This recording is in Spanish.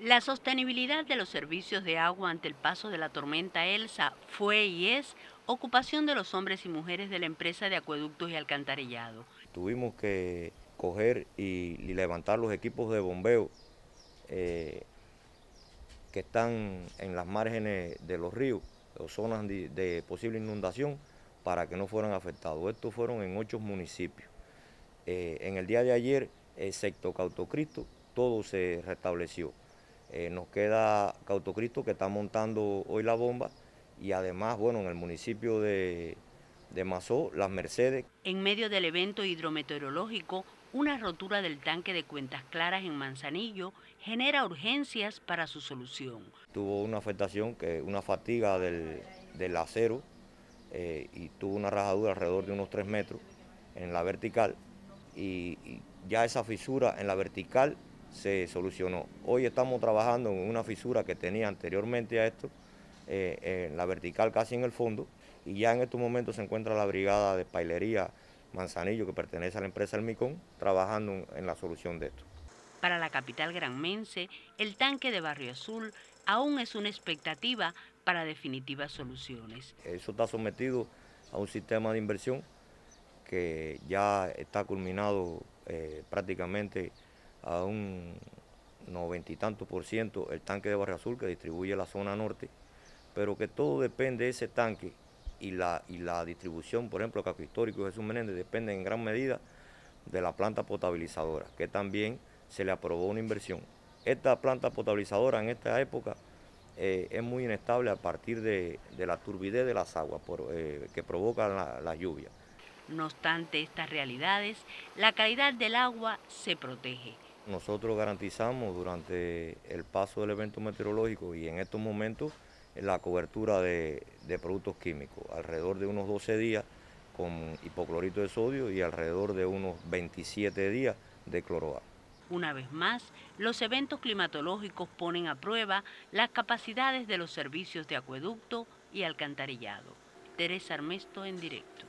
La sostenibilidad de los servicios de agua ante el paso de la tormenta Elsa fue y es ocupación de los hombres y mujeres de la empresa de acueductos y alcantarillado. Tuvimos que coger y, levantar los equipos de bombeo eh, que están en las márgenes de los ríos o zonas de, posible inundación para que no fueran afectados. Estos fueron en ocho municipios. Eh, en el día de ayer, excepto Cautocristo, todo se restableció. Eh, nos queda Cautocristo que está montando hoy la bomba y además, bueno, en el municipio de, de Mazó, Las Mercedes. En medio del evento hidrometeorológico, una rotura del tanque de Cuentas Claras en Manzanillo genera urgencias para su solución. Tuvo una afectación, que una fatiga del, acero eh, y tuvo una rajadura alrededor de unos 3 metros en la vertical y ya esa fisura en la vertical se solucionó. Hoy estamos trabajando en una fisura que tenía anteriormente a esto, eh, en la vertical casi en el fondo, y ya en estos momentos se encuentra la brigada de pailería Manzanillo, que pertenece a la empresa El Micón, trabajando en la solución de esto. Para la capital granmense, el tanque de Barrio Azul aún es una expectativa para definitivas soluciones. Eso está sometido a un sistema de inversión que ya está culminado eh, prácticamente a un noventa y tanto por ciento el tanque de Barrio Azul que distribuye la zona norte, pero que todo depende de ese tanque y la, y la distribución, por ejemplo, Casco Histórico Jesús Menéndez, depende en gran medida de la planta potabilizadora, que también se le aprobó una inversión. Esta planta potabilizadora en esta época eh, es muy inestable a partir de, la turbidez de las aguas eh, que provocan la, la lluvia. No obstante estas realidades, la calidad del agua se protege. Nosotros garantizamos durante el paso del evento meteorológico y en estos momentos la cobertura de, productos químicos, alrededor de unos 12 días con hipoclorito de sodio y alrededor de unos 27 días de cloroar. Una vez más, los eventos climatológicos ponen a prueba las capacidades de los servicios de acueducto y alcantarillado. Teresa Armesto en directo.